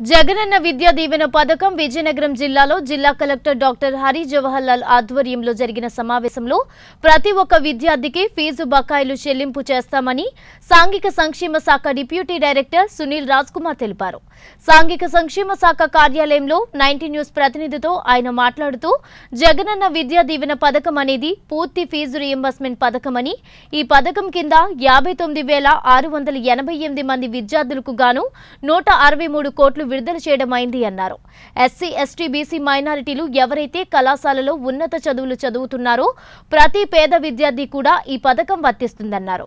జగనన్న విద్యా దీవెన పథకం విజయనగరం జిల్లాలో జిల్లా కలెక్టర్ డాక్టర్ హరి జవహర్ లాల్ ఆధ్వర్యంలో జరిగిన సమావేశంలో ప్రతి ఒక్క విద్యార్థికి ఫీజు బకాయిలు చెల్లింపు చేస్తామని సాంఘిక సంక్షేమ శాఖ డిప్యూటీ డైరెక్టర్ సునీల్ రాజ్ కుమార్ తెలిపారు. సాంఘిక సంక్షేమ శాఖ కార్యాలయంలో నైన్టీ న్యూస్ ప్రతినిధితో ఆయన మాట్లాడుతూ జగనన్న విద్యా దీవెన పథకం అనేది పూర్తి ఫీజు రియంబర్స్మెంట్ పథకమని ఈ పథకం కింద యాభై తొమ్మిది వేల ఆరు వందల ఎనభై ఎనిమిది మంది విద్యార్థులకు గాను నూట అరవై మూడు కోట్లు విడుదల చేయడమైంది అన్నారు. ఎస్సీ ఎస్టీ బీసీ మైనారిటీలు ఎవరైతే కళాశాలలో ఉన్నత చదువులు చదువుతున్నారో ప్రతి పేద విద్యార్థి కూడా ఈ పథకం వర్తిస్తుందన్నారు.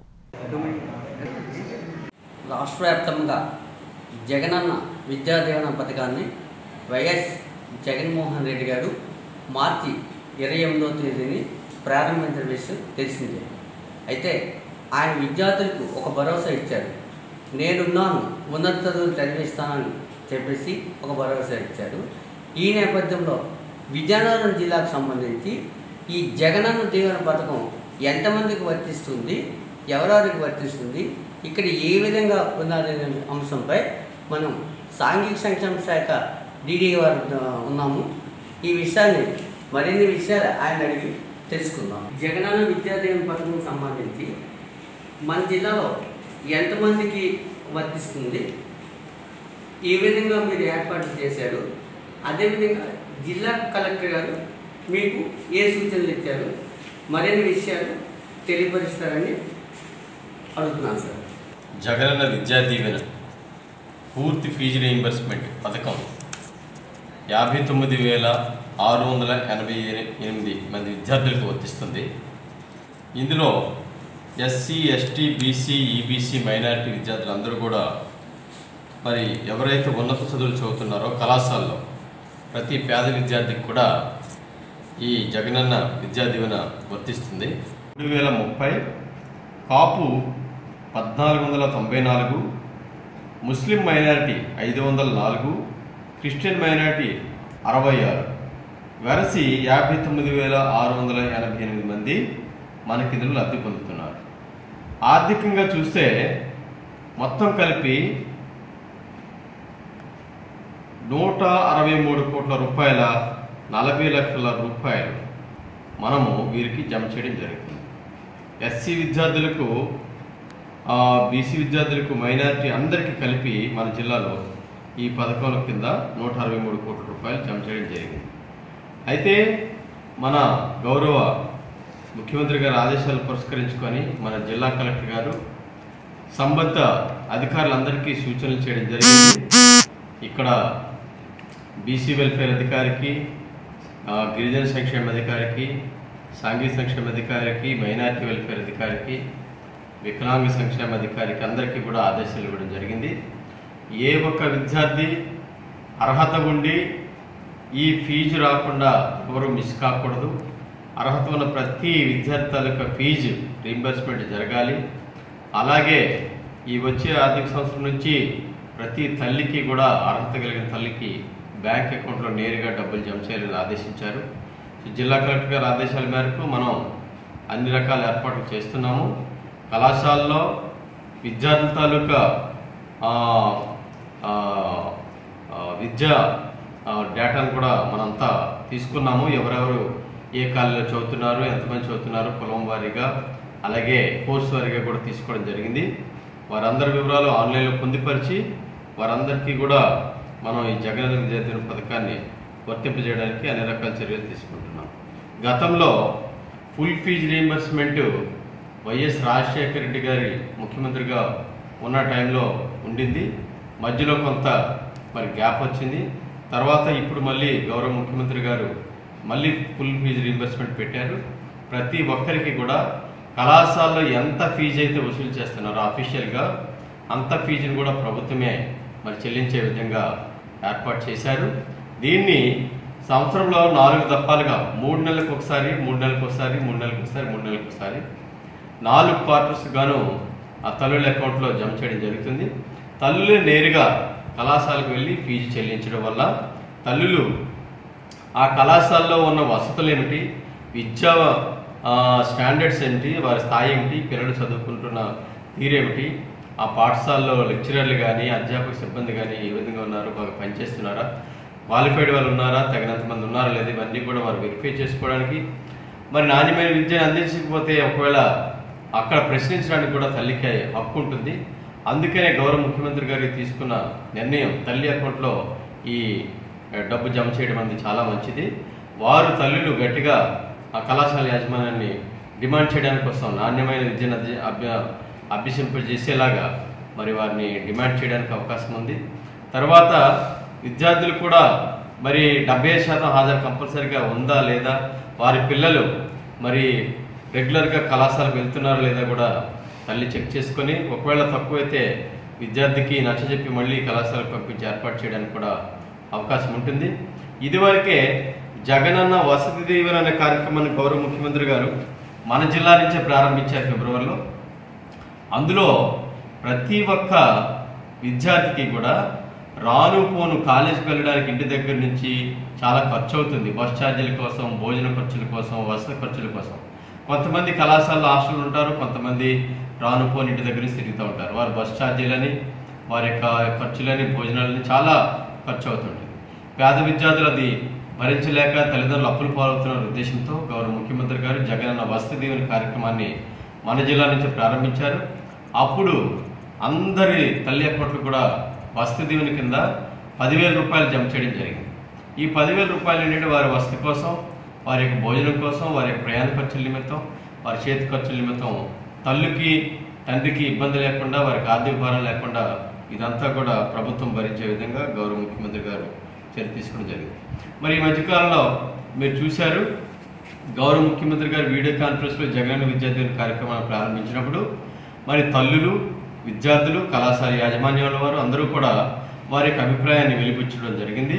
రాష్ట్ర వ్యాప్తంగా జగనన్న విద్యాదీవన పథకాన్ని వైఎస్ జగన్మోహన్ రెడ్డి గారు మార్చి ఇరవై ఎనిమిదవ తేదీని ప్రారంభించిన విషయం తెలిసిందే. అయితే ఆయన విద్యార్థులకు ఒక భరోసా ఇచ్చారు. నేనున్నాను ఉన్నత చదువులు చదివిస్తానని చెప్పేసి ఒక భరోసా ఇచ్చారు ఈ నేపథ్యంలో విజయనగరం జిల్లాకు సంబంధించి ఈ జగనన్న దీవెన పథకం ఎంతమందికి వర్తిస్తుంది ఎవరెవరికి వర్తిస్తుంది ఇక్కడ ఏ విధంగా ఉన్నదనే అంశంపై మనం సాంఘిక సంక్షేమ శాఖ డీడీ వారు ఉన్నాము. ఈ విషయాన్ని మరిన్ని విషయాలు ఆయన అడిగి తెలుసుకుందాం. జగనన్న విద్యాదీవెన పథకం సంబంధించి మన జిల్లాలో ఎంతమందికి వర్తిస్తుంది? ఏ విధంగా మీరు ఏర్పాటు చేశారు. అదేవిధంగా జిల్లా కలెక్టర్ గారు మీకు ఏ సూచనలు ఇచ్చారు? మరిన్ని విషయాలు తెలియపరుస్తారని అడుగుతున్నాను సార్. జగనన్న విద్యా దీవెన పూర్తి ఫీజు రీయింబర్స్మెంట్ పథకం యాభై తొమ్మిది వేల ఆరు వందల ఎనభై ఎనిమిది మంది విద్యార్థులకు వర్తిస్తుంది. ఇందులో SC ST BC EBC minority విద్యార్థులందరూ కూడా మరి ఎవరైతే ఉన్నత చదువులు చదువుతున్నారో కళాశాలలో ప్రతి పేద విద్యార్థికి కూడా ఈ జగనన్న విద్యా దీవెన వర్తిస్తుంది. రెండు వేల ముప్పై కాపు పద్నాలుగు వందల తొంభై నాలుగు ముస్లిం మైనారిటీ ఐదు వందల నాలుగు క్రిస్టియన్ మైనారిటీ అరవై ఆరు వెరసి యాభై తొమ్మిది వేల ఆరు వందల ఎనభై ఎనిమిది మంది మనకి ఇందులో లబ్ధి పొందుతున్నారు. ఆర్థికంగా చూస్తే మొత్తం కలిపి నూట అరవై మూడు కోట్ల రూపాయల నలభై లక్షల రూపాయలు మనము వీరికి జమ చేయడం జరుగుతుంది ఎస్సీ విద్యార్థులకు బీసీ విద్యార్థులకు మైనారిటీ అందరికీ కలిపి మన జిల్లాలో ఈ పథకం కింద నూట అరవై మూడు కోట్ల రూపాయలు జమ చేయడం జరిగింది. అయితే మన గౌరవ ముఖ్యమంత్రి గారి ఆదేశాలు పురస్కరించుకొని మన జిల్లా కలెక్టర్ గారు సంబంధిత అధికారులందరికీ సూచనలు చేయడం జరిగింది. ఇక్కడ బీసీ వెల్ఫేర్ అధికారికి గిరిజన సంక్షేమ అధికారికి సాంఘిక సంక్షేమ అధికారికి మైనారిటీ వెల్ఫేర్ అధికారికి వికలాంగ సంక్షేమ అధికారికి అందరికీ కూడా ఆదేశాలు ఇవ్వడం జరిగింది. ఏ ఒక్క విద్యార్థి అర్హత ఉండి ఈ ఫీజు రాకుండా ఎవరు మిస్ కాకూడదు. అర్హత ఉన్న ప్రతి విద్యార్థి తాలూకా ఫీజు రీంబర్స్మెంట్ జరగాలి. అలాగే ఈ వచ్చే ఆర్థిక సంవత్సరం నుంచి ప్రతి తల్లికి కూడా అర్హత కలిగిన తల్లికి బ్యాంక్ అకౌంట్లో నేరుగా డబ్బులు జమ చేయాలని ఆదేశించారు. జిల్లా కలెక్టర్ గారి ఆదేశాల మేరకు మనం అన్ని రకాల ఏర్పాట్లు చేస్తున్నాము. కళాశాలలో విద్యార్థుల తాలూకా విద్యా డేటాను కూడా మనంతా తీసుకున్నాము. ఎవరెవరు ఏ కాలంలో చదువుతున్నారు ఎంతమంది చదువుతున్నారు కులం వారీగా అలాగే కోర్స్ వారీగా కూడా తీసుకోవడం జరిగింది. వారందరి వివరాలు ఆన్లైన్లో పొందుపరిచి వారందరికీ కూడా మనం ఈ జగనన్న విద్యార్థిని పథకాన్ని వర్తింపజేయడానికి అన్ని రకాల చర్యలు తీసుకుంటున్నాం. గతంలో full fee reimbursement YS Rajasekhara Reddy గారి ముఖ్యమంత్రిగా ఉన్న టైంలో ఉండింది. మధ్యలో కొంత మరి గ్యాప్ వచ్చింది. తర్వాత ఇప్పుడు మళ్ళీ గౌరవ ముఖ్యమంత్రి గారు మళ్ళీ ఫుల్ ఫీజు రీయింబర్స్మెంట్ పెట్టారు. ప్రతి ఒక్కరికి కూడా కళాశాలలో ఎంత ఫీజు అయితే వసూలు చేస్తున్నారో అఫీషియల్గా అంత ఫీజుని కూడా ప్రభుత్వమే మరి చెల్లించే విధంగా ఏర్పాటు చేశారు. దీన్ని సంవత్సరంలో నాలుగు దఫాలుగా మూడు నెలలకు ఒకసారి మూడు నెలలకు ఒకసారి మూడు నెలలకు ఒకసారి మూడు నెలలకు ఒకసారి నాలుగు క్వార్టర్స్ గాను ఆ తల్లుల అకౌంట్లో జమ చేయడం జరుగుతుంది. తల్లులే నేరుగా కళాశాలకు వెళ్ళి ఫీజు చెల్లించడం వల్ల తల్లులు ఆ కళాశాలలో ఉన్న వసతులు ఏమిటి? విద్యా స్టాండర్డ్స్ ఏంటి? వారి స్థాయి ఏమిటి? పిల్లలు చదువుకుంటున్న తీరేమిటి ఆ పాఠశాలలో లెక్చరర్లు కానీ అధ్యాపక సిబ్బంది కానీ ఏ విధంగా ఉన్నారు? బాగా పనిచేస్తున్నారా? క్వాలిఫైడ్ వాళ్ళు ఉన్నారా? తగినంత మంది ఉన్నారా? లేదా ఇవన్నీ కూడా వారు వెరిఫై చేసుకోవడానికి. మరి నాణ్యమైన విద్యను అందించకపోతే ఒకవేళ అక్కడ ప్రశ్నించడానికి కూడా తల్లికి హక్కు ఉంటుంది. అందుకనే గౌరవ ముఖ్యమంత్రి గారు తీసుకున్న నిర్ణయం తల్లి అకౌంట్లో ఈ డబ్బు జమ చేయడం అనేది చాలా మంచిది. వారు తల్లులు గట్టిగా ఆ కళాశాల యాజమాన్యాన్ని డిమాండ్ చేయడానికి వస్తాం. నాణ్యమైన విద్యను అభ్య అభ్యసింపజేసేలాగా మరి వారిని డిమాండ్ చేయడానికి అవకాశం ఉంది. తర్వాత విద్యార్థులు కూడా మరి డెబ్బై శాతం హాజరు కంపల్సరీగా ఉందా లేదా వారి పిల్లలు మరి రెగ్యులర్గా కళాశాలకు వెళ్తున్నారా లేదా కూడా తల్లి చెక్ చేసుకొని ఒకవేళ తక్కువైతే విద్యార్థికి నచ్చజెప్పి మళ్ళీ కళాశాలకు పంపించి ఏర్పాటు చేయడానికి కూడా అవకాశం ఉంటుంది. ఇదివరకే జగనన్న వసతి దీవెన అనే కార్యక్రమాన్ని గౌరవ ముఖ్యమంత్రి గారు మన జిల్లా నుంచే ప్రారంభించారు ఫిబ్రవరిలో. అందులో ప్రతి ఒక్క విద్యార్థికి కూడా రాను పోను కాలేజీకి వెళ్ళడానికి ఇంటి దగ్గర నుంచి చాలా ఖర్చు అవుతుంది. బస్ ఛార్జీల కోసం భోజన ఖర్చుల కోసం వసతి ఖర్చుల కోసం. కొంతమంది కళాశాలలో హాస్టల్ ఉంటారు కొంతమంది రాను పోని ఇంటి దగ్గర నుంచి తిరుగుతూ ఉంటారు. వారి బస్ ఛార్జీలని వారి యొక్క ఖర్చులని భోజనాలని చాలా ఖర్చు అవుతుంది. పేద విద్యార్థులు అది భరించలేక తల్లిదండ్రులు అప్పులు పాలవుతున్న ఉద్దేశంతో గౌరవ ముఖ్యమంత్రి గారు జగనన్న వసతి దీవెన కార్యక్రమాన్ని మన జిల్లా నుంచి ప్రారంభించారు. అప్పుడు అందరి తల్లి అకౌంట్లు కూడా వసతి దీవెన కింద పదివేల రూపాయలు జమ చేయడం జరిగింది. ఈ పదివేల రూపాయలు ఏంటంటే వారి వసతి కోసం వారి యొక్క భోజనం కోసం వారి యొక్క ప్రయాణ ఖర్చుల నిమిత్తం వారి చేతి ఖర్చుల నిమిత్తం తల్లికి తండ్రికి ఇబ్బంది లేకుండా వారికి ఆర్థిక భారం లేకుండా ఇదంతా కూడా ప్రభుత్వం భరించే విధంగా గౌరవ ముఖ్యమంత్రి గారు చర్య తీసుకోవడం జరిగింది. మరి ఈ మధ్యకాలంలో మీరు చూశారు గౌరవ ముఖ్యమంత్రి గారు వీడియో కాన్ఫరెన్స్లో జగన్ విద్యార్థుల కార్యక్రమాన్ని ప్రారంభించినప్పుడు మరి తల్లులు విద్యార్థులు కళాశాల యాజమాన్యాల వారు అందరూ కూడా వారి యొక్క అభిప్రాయాన్ని వెలిపించడం జరిగింది.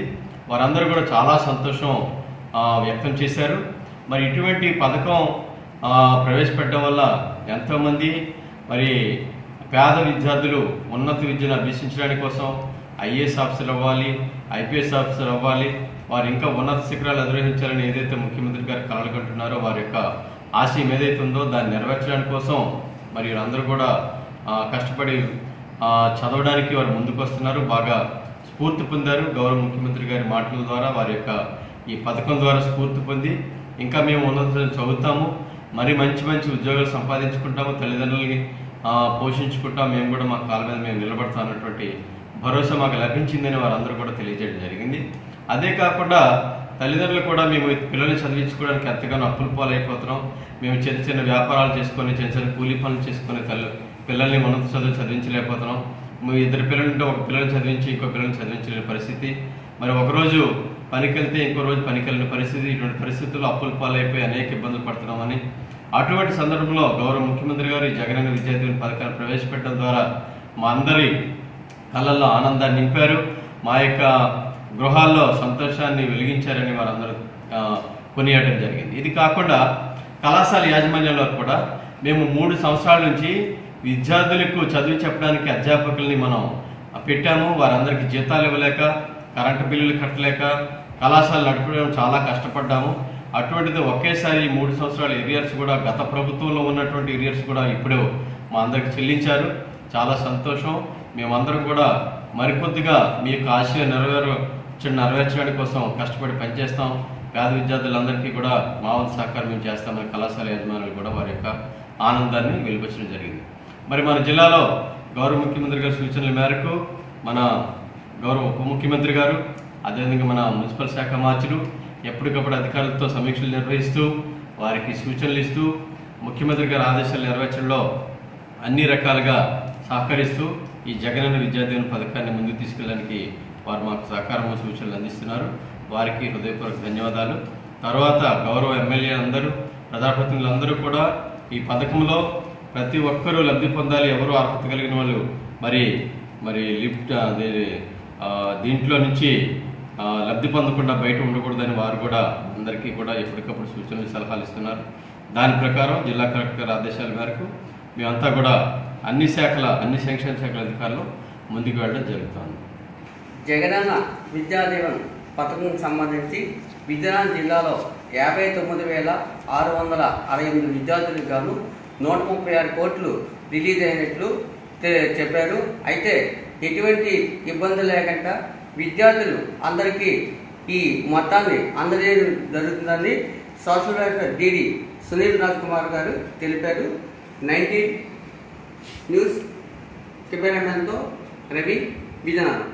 వారందరూ కూడా చాలా సంతోషం వ్యక్తం చేశారు. మరి ఇటువంటి పథకం ప్రవేశపెట్టడం వల్ల ఎంతోమంది మరి పేద విద్యార్థులు ఉన్నత విద్యను అభ్యసించడానికి కోసం ఐఏఎస్ ఆఫీసర్ అవ్వాలి ఐపీఎస్ ఆఫీసర్ అవ్వాలి వారు ఇంకా ఉన్నత శిఖరాలు అధిరోహించాలని ఏదైతే ముఖ్యమంత్రి గారు కలలుకుంటున్నారో వారి యొక్క ఆశయం ఏదైతే ఉందో దాన్ని నెరవేర్చడానికి కోసం మరి అందరూ కూడా కష్టపడి చదవడానికి వారు ముందుకు వస్తున్నారు బాగా స్ఫూర్తి పొందారు. గౌరవ ముఖ్యమంత్రి గారి మాటల ద్వారా వారి యొక్క ఈ పథకం ద్వారా స్ఫూర్తి పొంది ఇంకా మేము ఉన్నత చదువుతాము. మరి మంచి మంచి ఉద్యోగాలు సంపాదించుకుంటాము. తల్లిదండ్రులని పోషించుకుంటాం మేము కూడా మా కాళ్ళ మీద మేము నిలబడతాం అన్నటువంటి భరోసా మాకు లభించిందని వారందరూ కూడా తెలియజేయడం జరిగింది. అదే కాకుండా తల్లిదండ్రులు కూడా మేము పిల్లల్ని చదివించుకోవడానికి ఎంతగానో అప్పులు పాలైపోతున్నాం. మేము చిన్న చిన్న వ్యాపారాలు చేసుకొని చిన్న చిన్న కూలీ పనులు చేసుకొని తల్లి పిల్లల్ని ఉన్నత చదువు చదివించలేకపోతున్నాం. మేము ఇద్దరు పిల్లలుంటే ఒక పిల్లల్ని చదివించి ఇంకో పిల్లల్ని చదివించలేని పరిస్థితి. మరి ఒకరోజు పనికి వెళ్తే ఇంకో రోజు పనికి వెళ్ళిన పరిస్థితి. ఇటువంటి పరిస్థితుల్లో అప్పులు పాలైపోయి అనేక ఇబ్బందులు పడుతున్నామని. అటువంటి సందర్భంలో గౌరవ ముఖ్యమంత్రి గారు ఈ జగనన్న విద్యార్థుల పథకాన్ని ప్రవేశపెట్టడం ద్వారా మా అందరి కళ్ళల్లో ఆనందాన్ని నింపారు. మా యొక్క గృహాల్లో సంతోషాన్ని వెలిగించారని వారందరూ ఆ, కొనియాడడం జరిగింది. ఇది కాకుండా కళాశాల యాజమాన్యంలో కూడా మేము మూడు సంవత్సరాల నుంచి విద్యార్థులకు చదివి చెప్పడానికి అధ్యాపకుల్ని మనం పెట్టాము. వారందరికీ జీతాలు ఇవ్వలేక కరెంటు బిల్లులు కట్టలేక కళాశాల నడపడం చాలా కష్టపడ్డాము. అటువంటిది ఒకేసారి మూడు సంవత్సరాల ఏరియర్స్ కూడా గత ప్రభుత్వంలో ఉన్నటువంటి ఏరియర్స్ కూడా ఇప్పుడు మా అందరికి చెల్లించారు. చాలా సంతోషం. మేమందరం కూడా మరికొద్దిగా మీ యొక్క ఆశయం నెరవేరు నెరవేర్చడానికి కోసం కష్టపడి పనిచేస్తాం. పేద విద్యార్థులందరికీ కూడా మా వంతు సహకారం మేము చేస్తామని కళాశాల యజమానులు కూడా వారి యొక్క ఆనందాన్ని వెలిపించడం జరిగింది. మరి మన జిల్లాలో గౌరవ ముఖ్యమంత్రి గారి సూచనల మేరకు మన గౌరవ ఉప ముఖ్యమంత్రి గారు అదేవిధంగా మన మున్సిపల్ శాఖ మార్చులు ఎప్పటికప్పుడు అధికారులతో సమీక్షలు నిర్వహిస్తూ వారికి సూచనలు ఇస్తూ ముఖ్యమంత్రి గారి ఆదేశాలు నెరవేర్చడంలో అన్ని రకాలుగా సహకరిస్తూ ఈ జగనన్న విద్యాదీవన పథకాన్ని ముందుకు తీసుకెళ్ళడానికి వారు మాకు సహకారం సూచనలు అందిస్తున్నారు. వారికి హృదయపూర్వక ధన్యవాదాలు. తర్వాత గౌరవ ఎమ్మెల్యే అందరూ అందరూ కూడా ఈ పథకంలో ప్రతి ఒక్కరూ లబ్ధి పొందాలి ఎవరు అర్హత కలిగిన వాళ్ళు మరి మరి లిఫ్ట్ అదే దీంట్లో నుంచి లబ్ధి పొందకుండా బయట ఉండకూడదని వారు కూడా అందరికీ కూడా ఎప్పటికప్పుడు సూచనలు సలహాలు ఇస్తున్నారు. దాని ప్రకారం జిల్లా కలెక్టర్ ఆదేశాల మేరకు మేమంతా కూడా అన్ని శాఖల అన్ని సంక్షేమ శాఖల అధికారులు ముందుకు వెళ్ళడం జరుగుతుంది. జగనన్న విద్యాదీవన్ పథకం సంబంధించి విజయనగరం జిల్లాలో యాభై తొమ్మిది వేల ఆరు వందల అరవై ఎనిమిది విద్యార్థులకు గాను నూట ముప్పై ఆరు కోట్లు రిలీజ్ అయినట్లు చెప్పారు. అయితే ఎటువంటి ఇబ్బంది లేకుండా విద్యార్థులు అందరికీ ఈ మొత్తాన్ని అందజేయడం జరుగుతుందని social welfare DD Sunil Raj Kumar గారు తెలిపారు. నైన్టీన్ న్యూస్ కెమెరామెన్తో రవి విజయనగరం